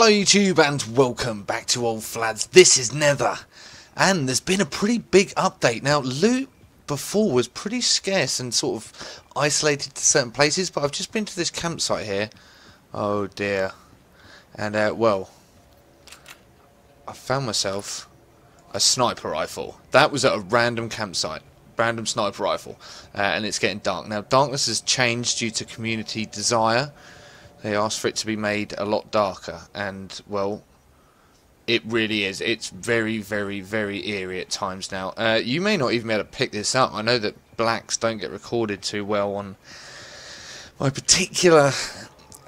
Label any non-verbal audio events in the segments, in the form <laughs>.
Hello YouTube and welcome back to Old Flads. This is Nether. And there's been a pretty big update. Now loot before was pretty scarce and sort of isolated to certain places, but I've just been to this campsite here. Oh dear. And uh, well, I found myself a sniper rifle. That was at a random campsite. Random sniper rifle. Uh, and it's getting dark. Now darkness has changed due to community desire they asked for it to be made a lot darker, and well, it really is. It's very, very, very eerie at times now. Uh, you may not even be able to pick this up. I know that blacks don't get recorded too well on my particular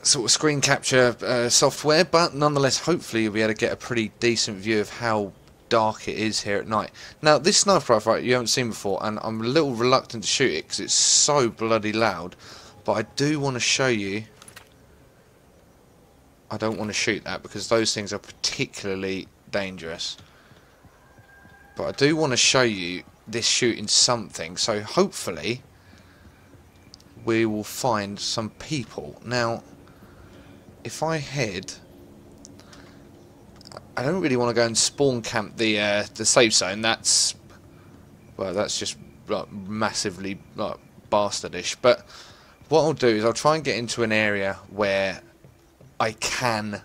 sort of screen capture uh, software, but nonetheless, hopefully you'll be able to get a pretty decent view of how dark it is here at night. Now, this sniper rifle you haven't seen before, and I'm a little reluctant to shoot it because it's so bloody loud, but I do want to show you I don't want to shoot that because those things are particularly dangerous. But I do want to show you this shooting something. So hopefully we will find some people. Now, if I head... I don't really want to go and spawn camp the uh, the safe zone. That's well, that's just like, massively like bastardish. But what I'll do is I'll try and get into an area where I can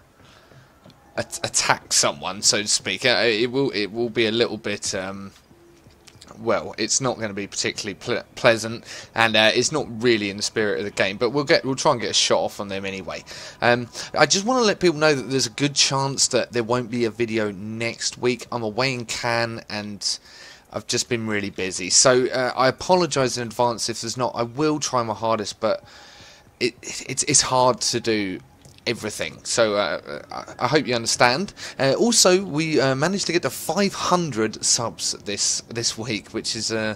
at attack someone, so to speak. Uh, it will it will be a little bit. Um, well, it's not going to be particularly ple pleasant, and uh, it's not really in the spirit of the game. But we'll get we'll try and get a shot off on them anyway. Um, I just want to let people know that there's a good chance that there won't be a video next week. I'm away in Cannes, and I've just been really busy. So uh, I apologise in advance if there's not. I will try my hardest, but it, it's it's hard to do everything. So uh, I hope you understand. Uh, also, we uh, managed to get to 500 subs this this week, which is a uh,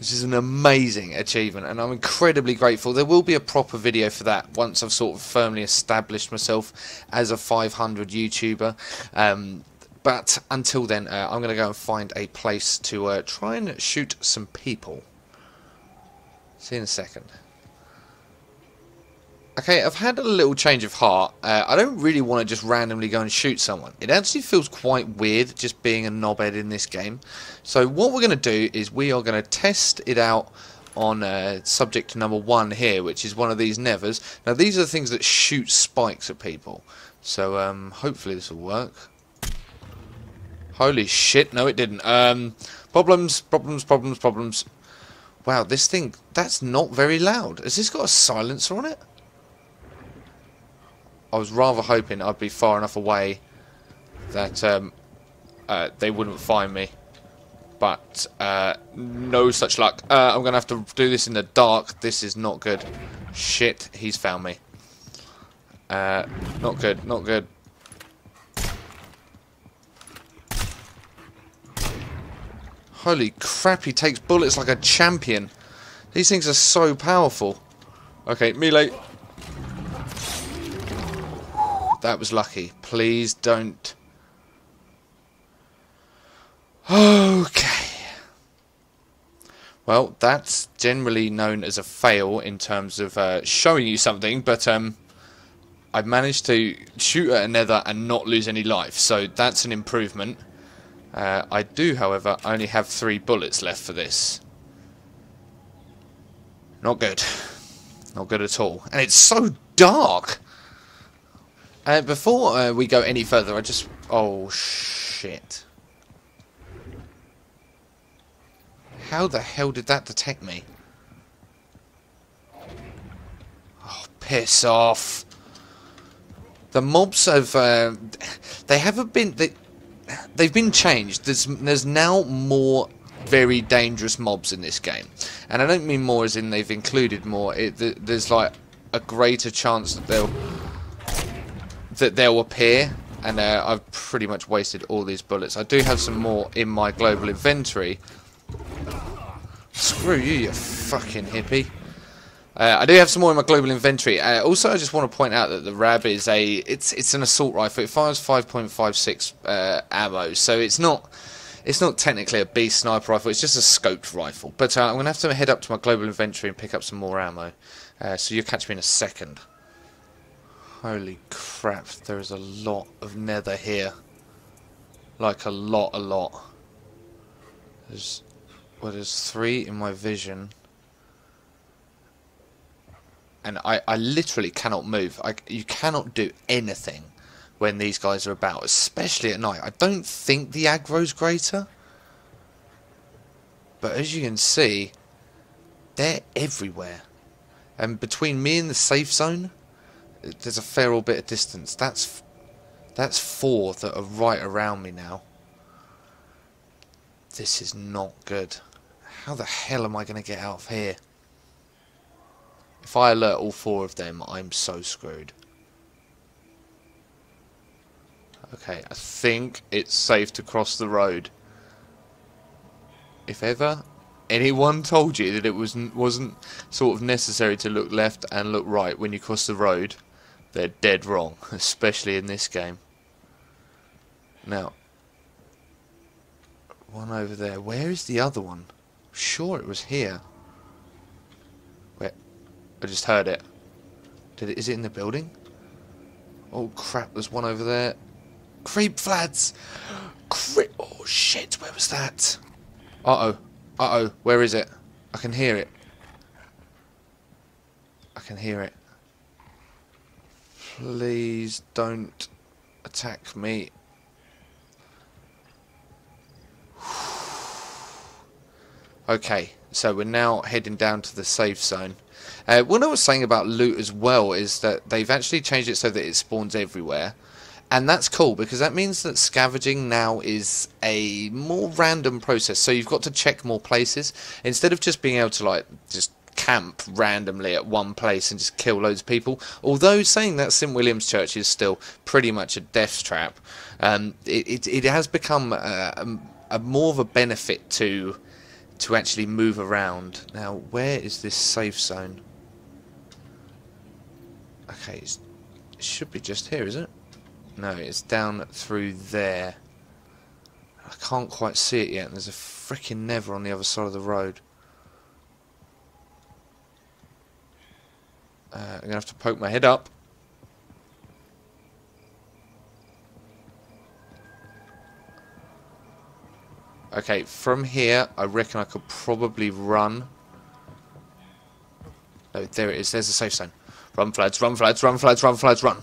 which is an amazing achievement, and I'm incredibly grateful. There will be a proper video for that once I've sort of firmly established myself as a 500 YouTuber. Um, but until then, uh, I'm going to go and find a place to uh, try and shoot some people. See you in a second. Okay, I've had a little change of heart. Uh, I don't really want to just randomly go and shoot someone. It actually feels quite weird just being a knobhead in this game. So what we're going to do is we are going to test it out on uh, subject number one here, which is one of these nethers. Now these are the things that shoot spikes at people. So um, hopefully this will work. Holy shit, no it didn't. Um, problems, problems, problems, problems. Wow, this thing, that's not very loud. Has this got a silencer on it? I was rather hoping I'd be far enough away that um, uh, they wouldn't find me. But uh, no such luck. Uh, I'm going to have to do this in the dark. This is not good. Shit, he's found me. Uh, not good, not good. Holy crap, he takes bullets like a champion. These things are so powerful. Okay, melee. That was lucky. Please don't. Okay. Well, that's generally known as a fail in terms of uh, showing you something, but um, I managed to shoot at another and not lose any life, so that's an improvement. Uh, I do, however, only have three bullets left for this. Not good. Not good at all. And it's so dark! Uh, before uh, we go any further, I just... Oh, shit. How the hell did that detect me? Oh, piss off. The mobs have... Uh, they haven't been... They, they've been changed. There's, there's now more very dangerous mobs in this game. And I don't mean more as in they've included more. It, there's like a greater chance that they'll that they'll appear and uh, I've pretty much wasted all these bullets. I do have some more in my global inventory. Screw you, you fucking hippie. Uh, I do have some more in my global inventory. Uh, also, I just want to point out that the Rab is a it's it's an assault rifle. It fires 5.56 uh, ammo, so it's not it's not technically a beast sniper rifle. It's just a scoped rifle. But uh, I'm gonna have to head up to my global inventory and pick up some more ammo. Uh, so you'll catch me in a second. Holy crap, there is a lot of nether here. Like a lot, a lot. There's, well, there's three in my vision. And I, I literally cannot move. I, you cannot do anything when these guys are about, especially at night. I don't think the aggro's greater. But as you can see, they're everywhere. And between me and the safe zone, there's a fair old bit of distance. That's that's four that are right around me now. This is not good. How the hell am I going to get out of here? If I alert all four of them, I'm so screwed. Okay, I think it's safe to cross the road. If ever anyone told you that it was wasn't sort of necessary to look left and look right when you cross the road, they're dead wrong, <laughs> especially in this game. Now, one over there. Where is the other one? Sure, it was here. Where? I just heard it. Did it? Is it in the building? Oh crap! There's one over there. Creep flats. <gasps> Creep. Oh shit! Where was that? Uh oh. Uh oh. Where is it? I can hear it. I can hear it. Please don't attack me. <sighs> Okay, so we're now heading down to the safe zone. Uh, what I was saying about loot as well is that they've actually changed it so that it spawns everywhere. And that's cool because that means that scavenging now is a more random process. So you've got to check more places instead of just being able to like just camp randomly at one place and just kill loads of people. Although saying that St William's Church is still pretty much a death trap, um, it, it, it has become a, a, more of a benefit to to actually move around. Now, where is this safe zone? Okay, it should be just here, is it? No, it's down through there. I can't quite see it yet, there's a freaking nether on the other side of the road. Uh, I'm going to have to poke my head up. Okay, from here, I reckon I could probably run. Oh, there it is. There's a safe zone. Run, Flads, run, Flads, run, Flads, run, Flads, run.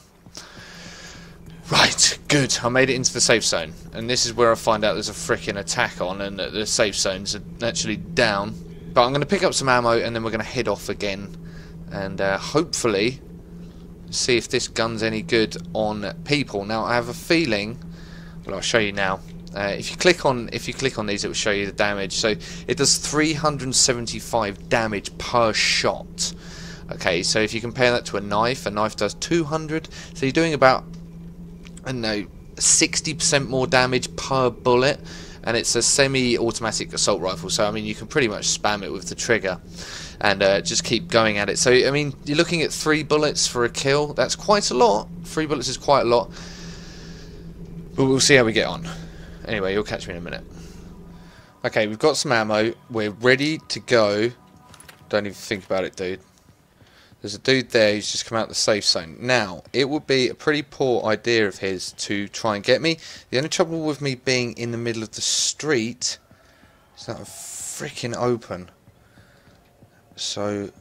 Right, good. I made it into the safe zone. And this is where I find out there's a freaking attack on and the safe zones are actually down. But I'm going to pick up some ammo and then we're going to head off again and uh, hopefully see if this gun's any good on people. Now I have a feeling. Well, I'll show you now. Uh, if you click on if you click on these, it will show you the damage. So it does 375 damage per shot. Okay, so if you compare that to a knife, a knife does 200. So you're doing about I don't know 60% more damage per bullet and it's a semi-automatic assault rifle so I mean you can pretty much spam it with the trigger and uh, just keep going at it. So, I mean, you're looking at three bullets for a kill. That's quite a lot. Three bullets is quite a lot. But we'll see how we get on. Anyway, you'll catch me in a minute. Okay, we've got some ammo. We're ready to go. Don't even think about it, dude. There's a dude there who's just come out the safe zone. Now, it would be a pretty poor idea of his to try and get me. The only trouble with me being in the middle of the street is that I'm freaking open. So,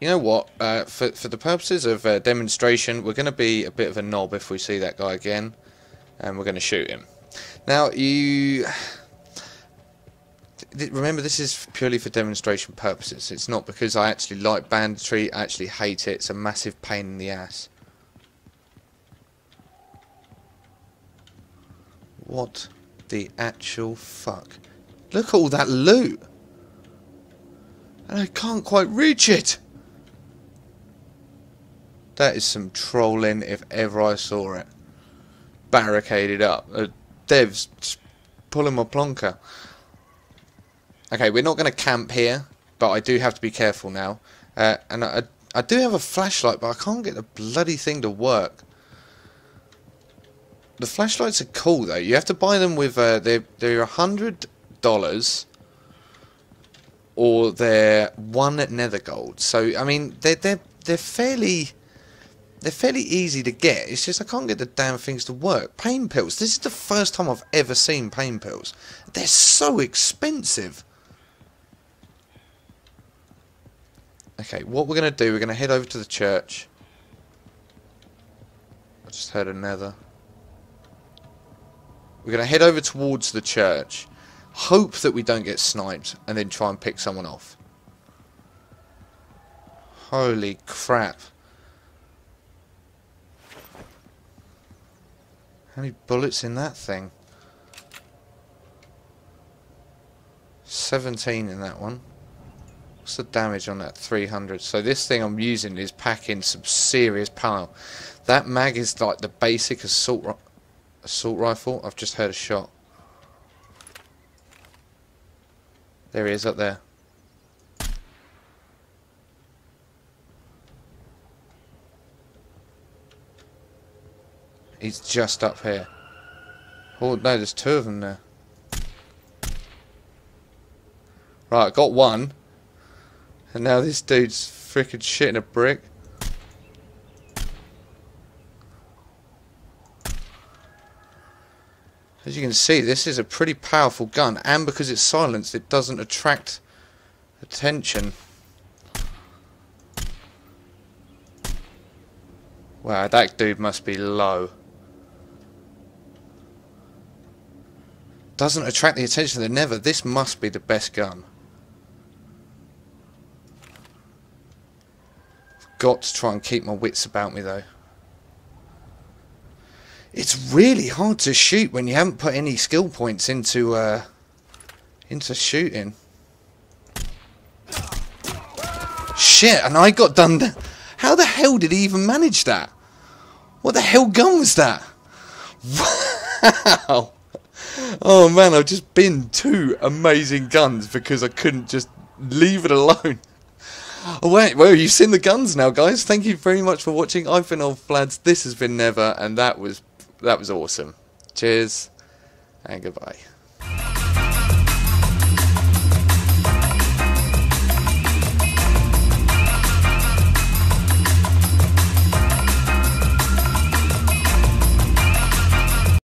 you know what? Uh, for for the purposes of uh, demonstration, we're going to be a bit of a knob if we see that guy again, and we're going to shoot him. Now, you remember this is purely for demonstration purposes. It's not because I actually like banditry. I actually hate it. It's a massive pain in the ass. What the actual fuck? Look at all that loot and I can't quite reach it. That is some trolling if ever I saw it. Barricaded up. Uh, devs pulling my plonker. Okay, we're not going to camp here, but I do have to be careful now. Uh, and I, I do have a flashlight, but I can't get the bloody thing to work. The flashlights are cool though. You have to buy them with uh, they're they're a hundred dollars or they're one nether gold. So I mean they're they're they're fairly They're fairly easy to get. It's just I can't get the damn things to work. Pain pills. This is the first time I've ever seen pain pills. They're so expensive. Okay, what we're going to do, we're going to head over to the church. I just heard another. We're going to head over towards the church. Hope that we don't get sniped and then try and pick someone off. Holy crap. How many bullets in that thing? 17 in that one. What's the damage on that? 300. So this thing I'm using is packing some serious power. That mag is like the basic assault assault rifle. I've just heard a shot. There he is up there. He's just up here. Oh, no, there's two of them there. Right, got one. And now this dude's freaking shitting a brick. As you can see, this is a pretty powerful gun, and because it's silenced, it doesn't attract attention. Wow, that dude must be low. Doesn't attract the attention of the nether. This must be the best gun. Got to try and keep my wits about me though. It's really hard to shoot when you haven't put any skill points into uh, into shooting. Shit, and I got done. How the hell did he even manage that? What the hell gun was that? <laughs> Wow. Oh man, I've just been two amazing guns because I couldn't just leave it alone. Oh wait, well you've seen the guns now guys. Thank you very much for watching. I've been Old Flads, this has been Nether, and that was that was awesome. Cheers and goodbye.